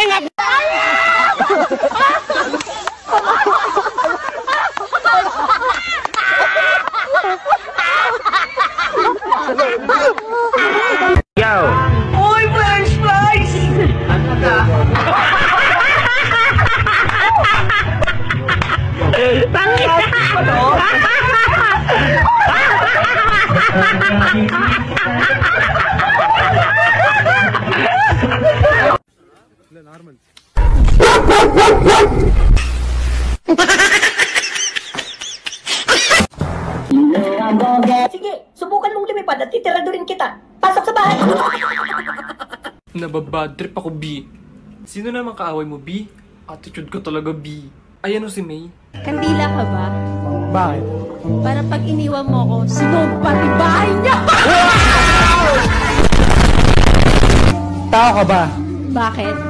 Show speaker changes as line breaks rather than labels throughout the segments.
எங்க
Sige, subukan mong lumipad at titirado rin kita. Pasok sa bahay.
Nababad trip ako, B. Sino naman kaaway mo, B? Attitude ka talaga, B. Ayan o si May.
Kandila ka ba?
Bakit?
Para pag iniwan mo ko, sinumpa ni bahay niya!
Tao ka ba?
Bakit?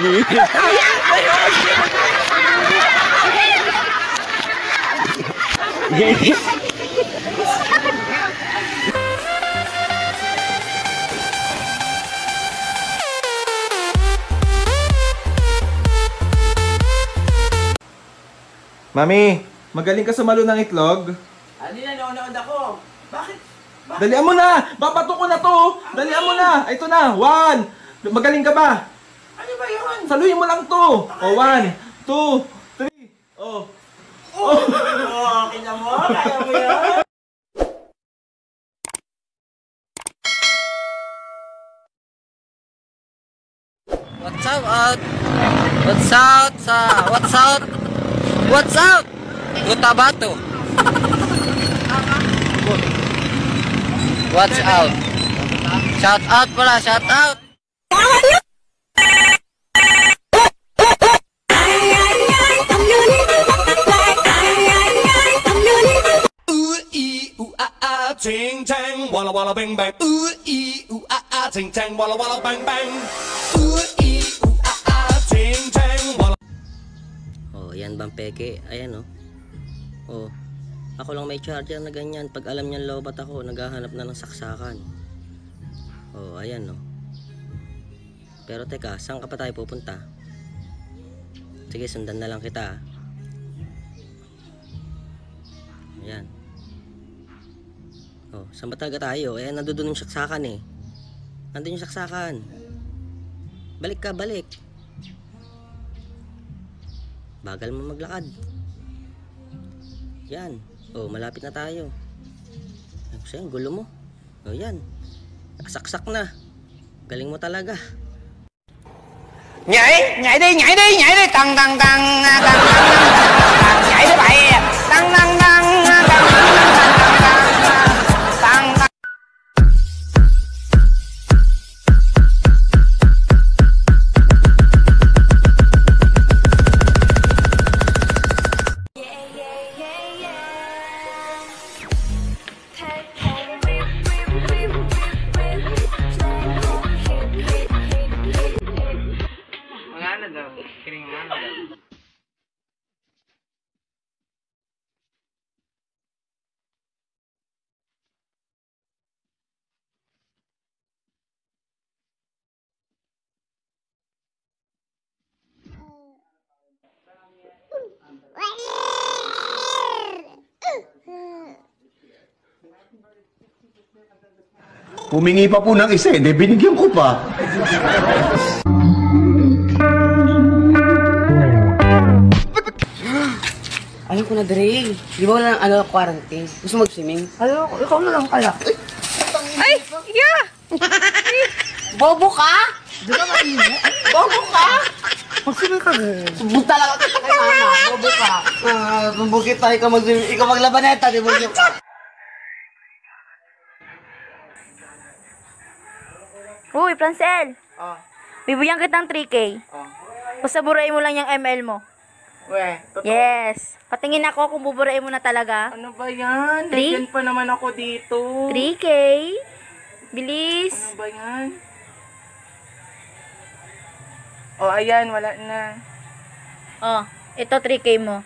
Mami, magaling ka sa malo ng itlog.
Ano nanonood ako? Bakit?
Dalian mo na! Babato ko na to! Dalian mo na! Ito na! One! Magaling ka ba?
Ba yun?
Saluhin mo lang to! O, one, two, three. Oh.
Oh, kita mo? Kaya mo yan?
What's up out? What's out sa What's out? What's out? Cotabato. What's out? Shout out pala, shout out.
Ting tang walla walla bang bang. Ooh ee ooh ah ah ting tang walla walla bang bang. Ooh ee ooh ah ah ting tang walla.
Oh, yan bang peke? Ayan oh. Oh. Ako lang may charger na ganyan. Pag alam niyan lobat ako, naghahanap na ng saksakan. Oh, ayan oh. Pero teka, saan ka pa tayo pupunta? Sige, sundan na lang kita. ah. Ayan. Oh, saan ba talaga tayo? Eh, nandoon yung saksakan eh. Nandun yung saksakan. Balik ka, balik. Bagal mo maglakad. Yan. Oh, malapit na tayo. Ay, kasi ang gulo mo. Oh, yan. Nakasaksak na. Galing mo talaga.
Nhảy, nhảy đi, nhảy đi, nhảy đi. Tăng, tăng, tăng, tăng, tăng, tăng. Nhảy đi tăng, tăng, tăng,
Humingi pa po ng isa, hindi binigyan ko pa.
Alam ko na, Dre. Di ba wala ng ano, quarantine? Gusto mag-swimming?
Ayoko, ikaw na lang kaya.
Ay! Yeah!
Bobo ka?
Di ba mainit?
Bobo ka?
Magsabi ka rin.
Subog talaga kita kay mama. Bobo ka. Ah, Bubukit tayo ka mag-swimming. Ikaw maglabaneta, di ba?
Uy, Francel.
Oh.
Bibigyan kitang 3K.
Oh.
Basta burahin mo lang yung ML mo.
We, totoo.
Yes. Patingin ako kung buburahin mo na talaga.
Ano ba yan?
Three?
Bigyan pa naman ako dito.
3K. Bilis.
Ano ba yan? Oh, ayan, wala na.
Oh, ito 3K mo.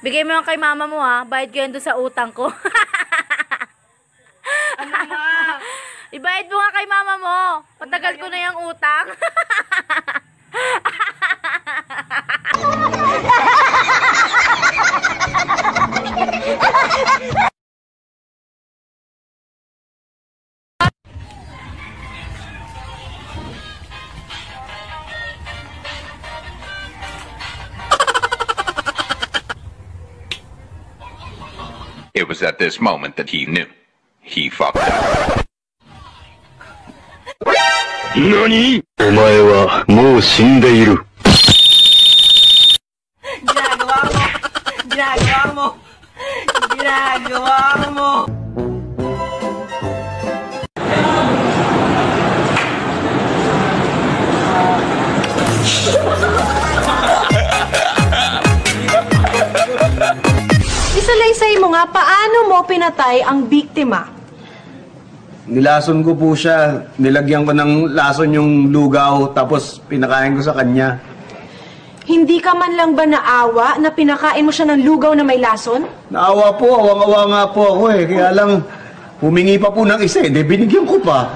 Bigay mo lang kay mama mo ha. Bayad ko yan doon sa utang ko.
Ano ma?
Ibayad mo nga kay mama mo. Patagal ko na yung utang.
It was at this moment that he knew. He fucked up.
何お前はもう死んでいる。
Ginagawa mo! Ginagawa mo! Ginagawa mo!
Isalaysay mo nga paano mo pinatay ang biktima.
Nilason ko po siya. Nilagyan ko ng lason yung lugaw tapos pinakain ko sa kanya.
Hindi ka man lang ba naawa na pinakain mo siya ng lugaw na may lason?
Naawa po, awang-awa nga po ako eh. Kaya lang, humingi pa po ng isa eh. Di binigyan ko pa.